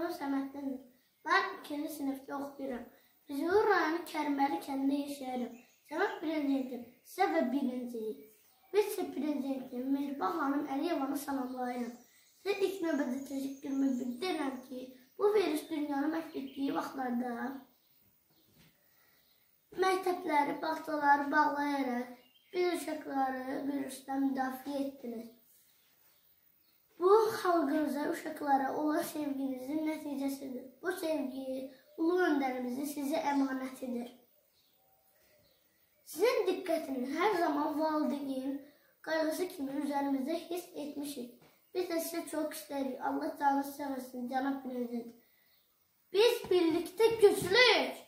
adım Səməddindir. Ben ikinci sınıfta oxuyuram. Füzuli rayonu Kərməli kəndində yaşayırım. Səməd prezidentim, sizə və birinciyik. Vitse prezidentim Mehriban xanım Əliyevanı salamlayıram. Sizə ilk növbədə təşəkkürümü bildirirəm ki, bu virus dünyanı məhv etdiyi vaxtlarda məktəbləri, bağçaları bağlayaraq biz uşaqları virusdan müdafiə etdiniz. Bu xalqınıza, uşaqlara olan sevginizin nəticəsidir. Bu sevgi ulu öndərimizin sizə əmanətidir. Sizin diqqətiniz hər zaman valideyn qayğısı kimi üzərimizdə hiss etmişik. Biz də sizə çox istəyirik. Allah canınızı səversin, cənab prezident. Biz birlikdə güclüyük.